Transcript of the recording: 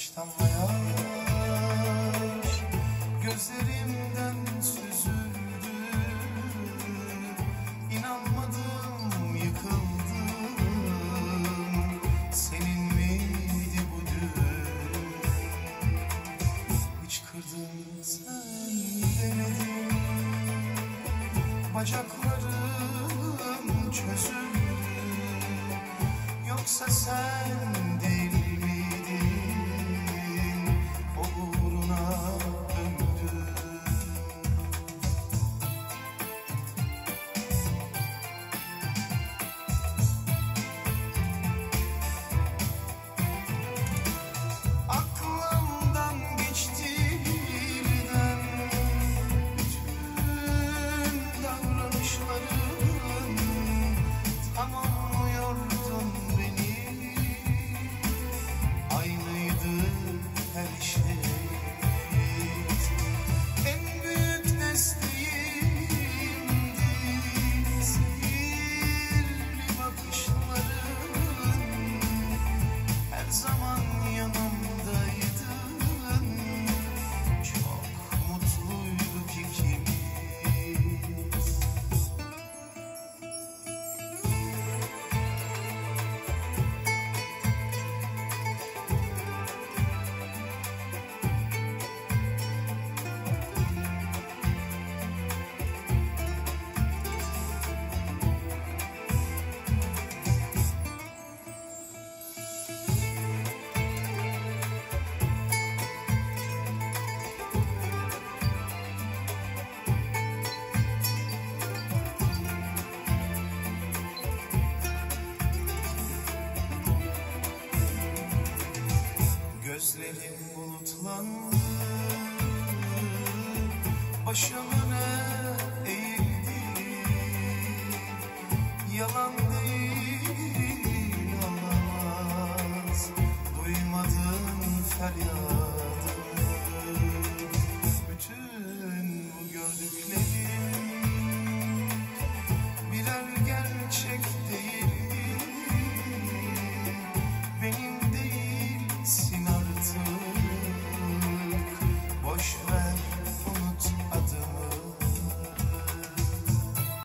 yaş Gözlerimden süzüldü. İnanmadım yıkıldım. Senin miydi bu düğün Hıçkırdım sen demedin Bacaklarım çözüldü. Yoksa sen değil bulutlandı Başımın eğildi Yalan değil Duymadın feryadımı Bütün bu gördüklerim